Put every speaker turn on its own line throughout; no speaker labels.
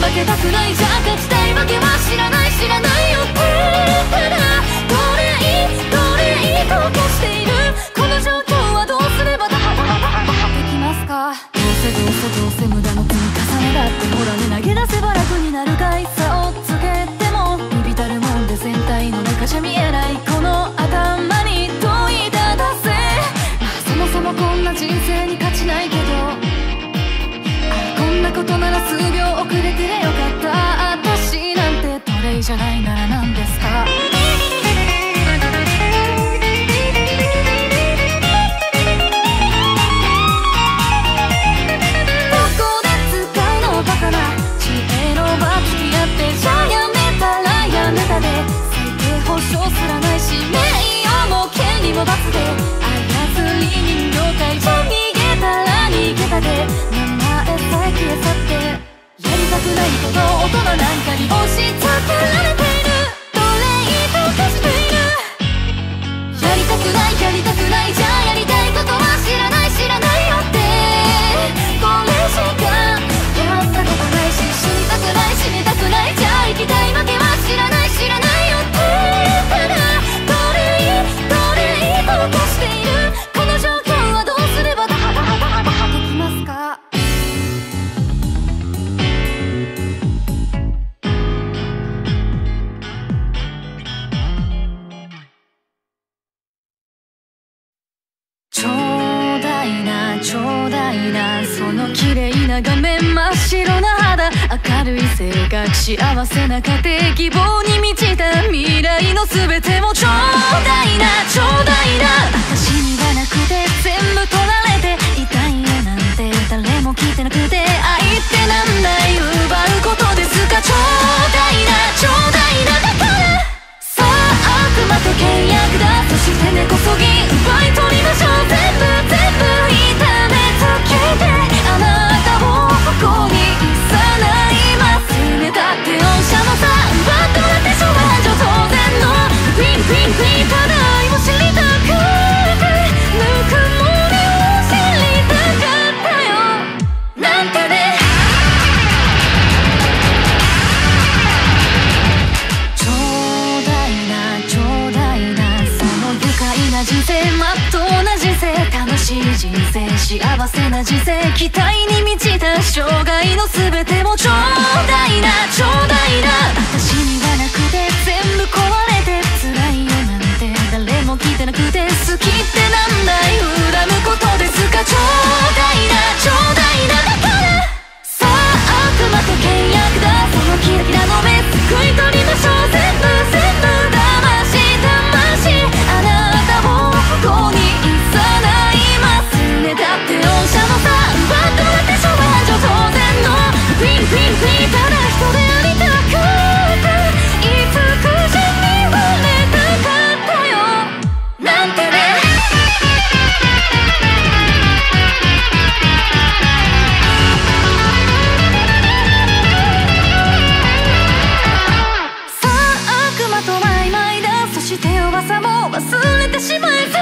負けたくないじゃ勝ちたい負けは知らない知らないよってただどれいいどれいいと消しているこの状況はどうすればだハハハハできますかどうせどうせどうせ無駄の積み重ねだってほらね投げ出せば楽になるかい差をつけてもビビたるもんで全体の中じゃ見えないこの頭に問いただせそもそもこんな人生に勝ちないけどことなら数秒遅れてりゃよかった。私なんて奴隷じゃないなら何ですか？どこで使うのバカな知恵の場付き合ってじゃあやめたらやめたで。最低保証すらないし名誉も権利も罰で。操り人形界じゃ逃げたら逃げたで。くないこと大人なんかに押し付けられている奴隷と化している。やりたくないやりたくないじゃん幸せな家庭希望に満ちた未来の全てもちょうだいなちょうだいな。私にはなくて全部全てもちょうだいなちょうだいな。私にはなくて全部壊れて辛いよなんて。誰も聞いてなくて好きってなんだい。恨むことですかちょうだい忘れてしまえ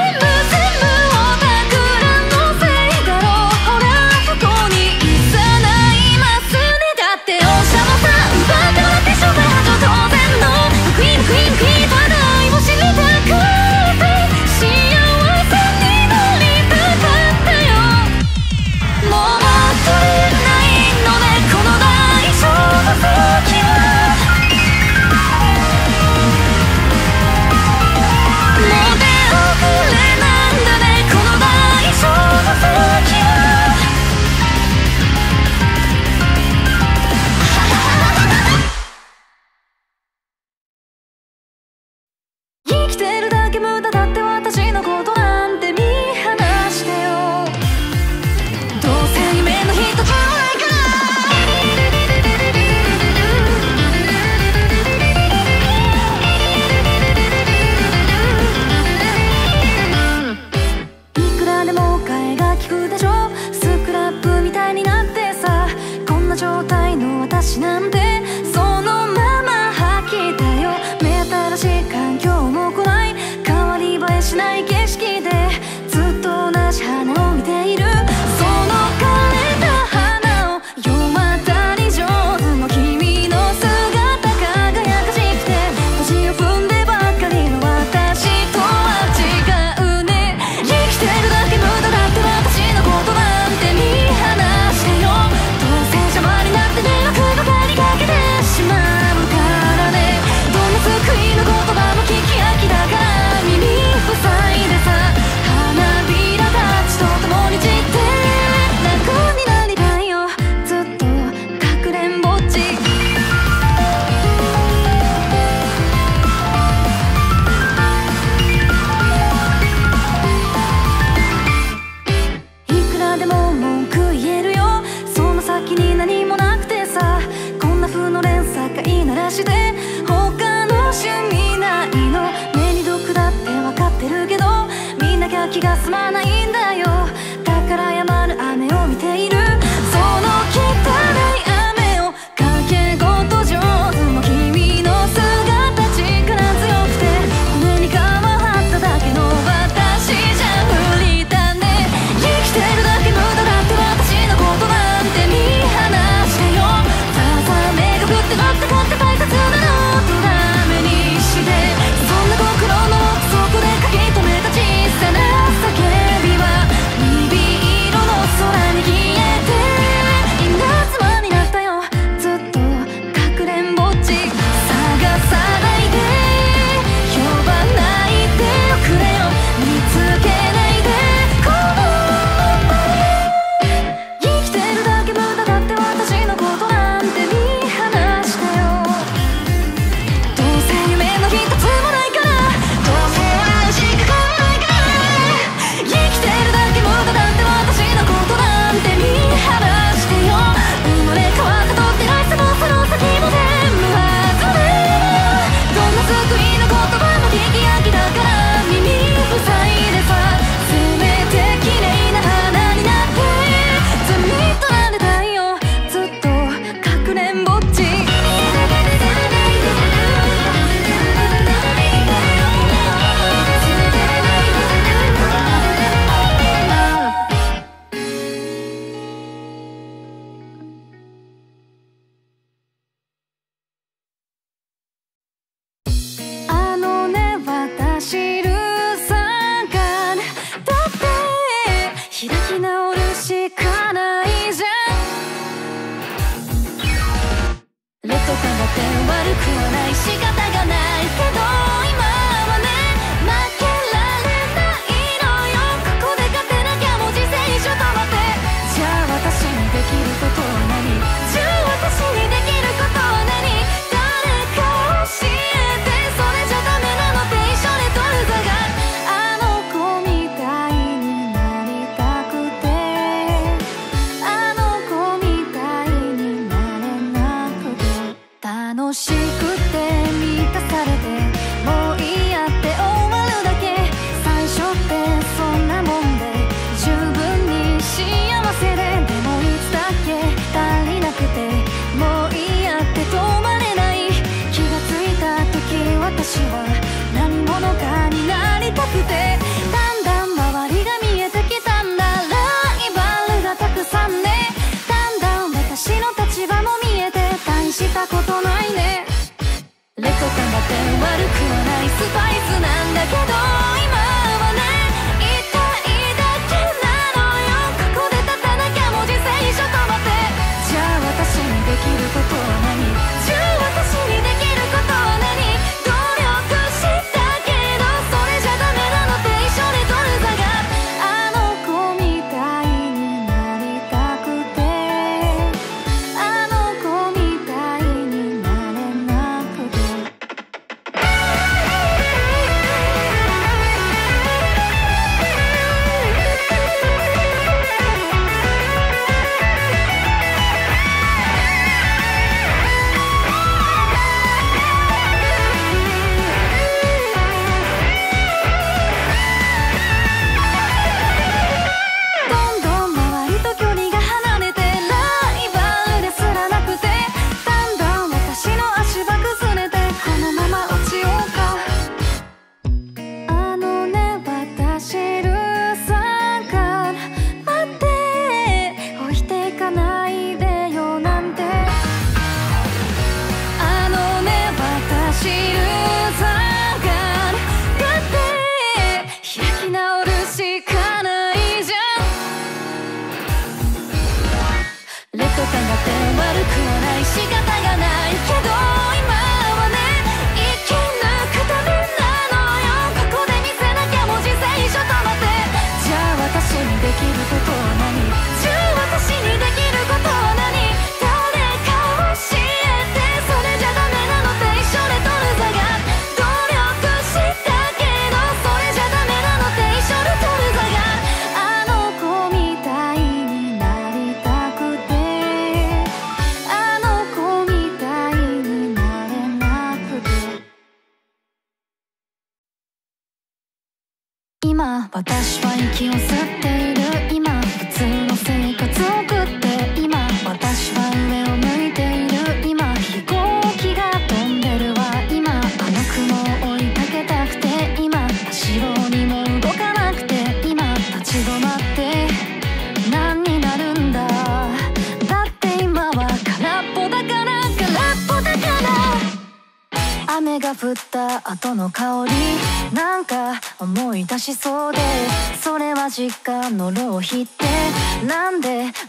スパイスなんだけど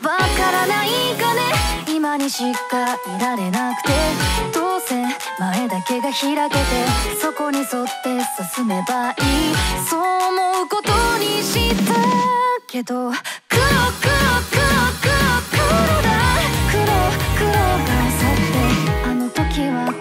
わからないかね。今にしかいられなくて。どうせ前だけが開けて。そこに沿って進めばいい。そう思うことにしたけど。黒黒黒黒黒だ。黒黒が去って。あの時は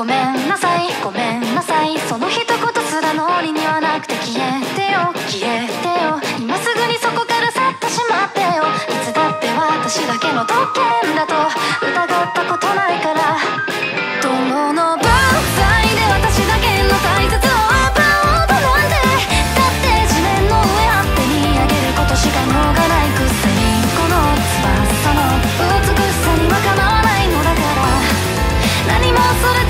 ごめんなさい。ごめんなさい。その一言すら脳裏にはなくて消えてよ。消えてよ。今すぐにそこから去ってしまってよ。いつだって私だけの特権だと。疑ったことないから。友の万歳で私だけの大切を奪おうとなんてだって地面の上あって見上げることしか能がないくせに。この翼の美しさにはかなわないのだから。何もそれ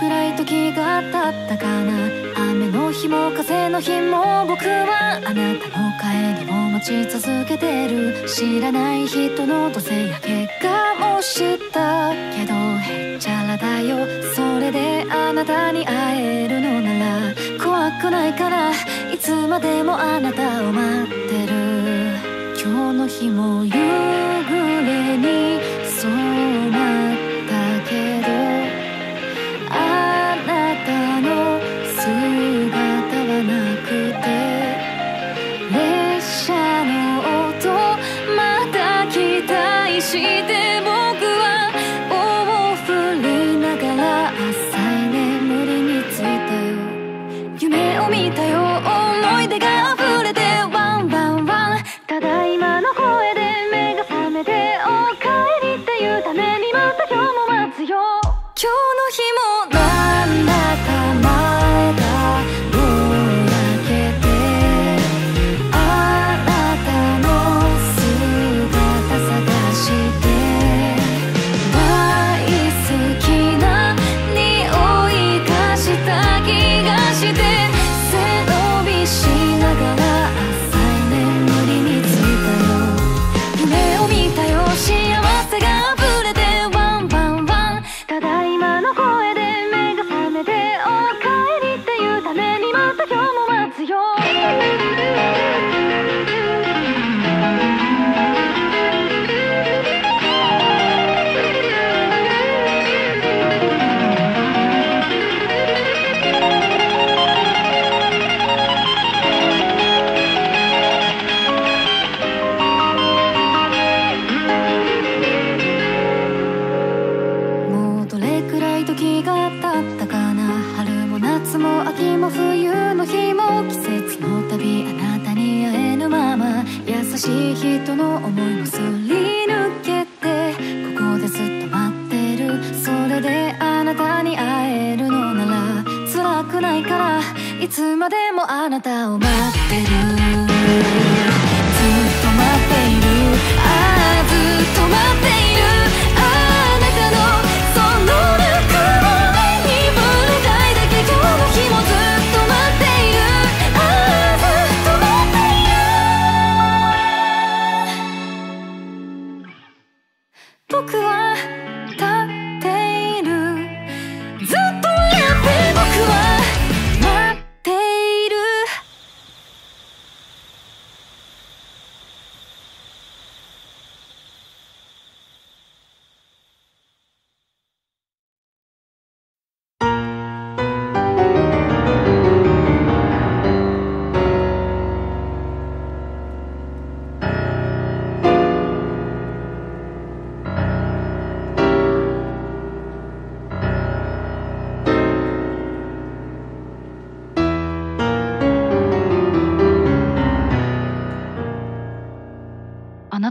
暗い時があったかな。雨の日も風の日も僕はあなたの帰りを待ち続けてる。知らない人の土星や結果もしたけどへっちゃらだよ。それであなたに会えるのなら怖くないからいつまでもあなたを待ってる。今日の日も夕暮れに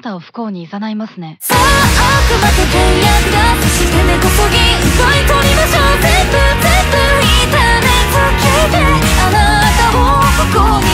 方を不幸に誘いますね。
さあ悪魔と契約だそして根こそぎ奪い取りましょう。全部全部痛めつけてあなたを不幸に